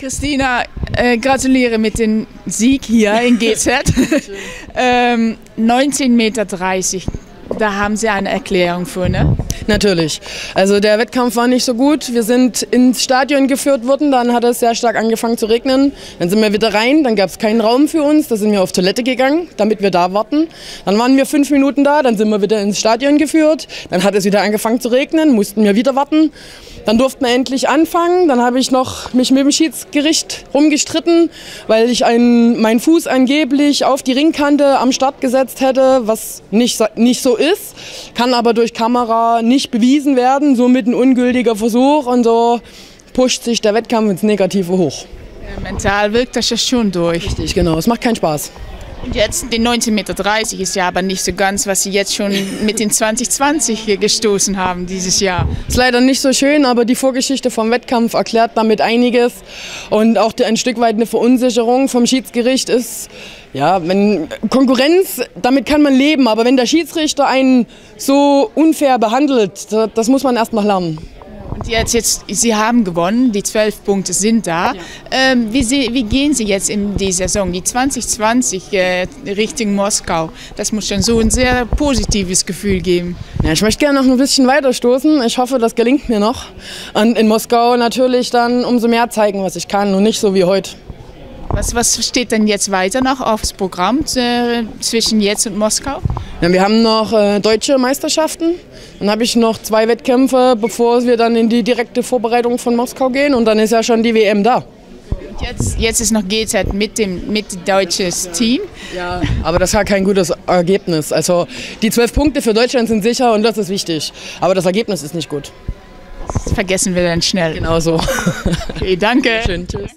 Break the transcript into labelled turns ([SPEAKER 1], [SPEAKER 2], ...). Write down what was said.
[SPEAKER 1] Christina, äh, gratuliere mit dem Sieg hier in GZ. ähm, 19,30 Meter. Da haben Sie eine Erklärung für, ne?
[SPEAKER 2] Natürlich. Also der Wettkampf war nicht so gut. Wir sind ins Stadion geführt worden, dann hat es sehr stark angefangen zu regnen. Dann sind wir wieder rein, dann gab es keinen Raum für uns, da sind wir auf Toilette gegangen, damit wir da warten. Dann waren wir fünf Minuten da, dann sind wir wieder ins Stadion geführt. Dann hat es wieder angefangen zu regnen, mussten wir wieder warten. Dann durften wir endlich anfangen. Dann habe ich noch mich mit dem Schiedsgericht rumgestritten, weil ich einen, meinen Fuß angeblich auf die Ringkante am Start gesetzt hätte, was nicht, nicht so ist, kann aber durch Kamera nicht bewiesen werden, somit ein ungültiger Versuch und so pusht sich der Wettkampf ins Negative hoch.
[SPEAKER 1] Mental wirkt das ja schon durch.
[SPEAKER 2] Richtig, genau. Es macht keinen Spaß.
[SPEAKER 1] Und jetzt den 19,30 Meter ist ja aber nicht so ganz, was Sie jetzt schon mit den 2020 gestoßen haben dieses Jahr.
[SPEAKER 2] Ist leider nicht so schön, aber die Vorgeschichte vom Wettkampf erklärt damit einiges. Und auch ein Stück weit eine Verunsicherung vom Schiedsgericht ist, ja, wenn Konkurrenz, damit kann man leben, aber wenn der Schiedsrichter einen so unfair behandelt, das muss man erst mal lernen.
[SPEAKER 1] Und jetzt, jetzt, Sie haben gewonnen, die zwölf Punkte sind da. Ja. Ähm, wie, Sie, wie, gehen Sie jetzt in die Saison, die 2020 äh, Richtung Moskau? Das muss schon so ein sehr positives Gefühl geben.
[SPEAKER 2] Ja, ich möchte gerne noch ein bisschen weiter stoßen. Ich hoffe, das gelingt mir noch. Und in Moskau natürlich dann umso mehr zeigen, was ich kann und nicht so wie heute.
[SPEAKER 1] Was, was steht denn jetzt weiter noch aufs Programm äh, zwischen jetzt und Moskau?
[SPEAKER 2] Ja, wir haben noch äh, deutsche Meisterschaften. Dann habe ich noch zwei Wettkämpfe, bevor wir dann in die direkte Vorbereitung von Moskau gehen. Und dann ist ja schon die WM da.
[SPEAKER 1] Jetzt, jetzt ist noch GZ mit dem mit deutsches Team.
[SPEAKER 2] Ja, aber das war kein gutes Ergebnis. Also die zwölf Punkte für Deutschland sind sicher und das ist wichtig. Aber das Ergebnis ist nicht gut.
[SPEAKER 1] Das vergessen wir dann schnell.
[SPEAKER 2] Genau so.
[SPEAKER 1] Okay, danke. Schön, tschüss.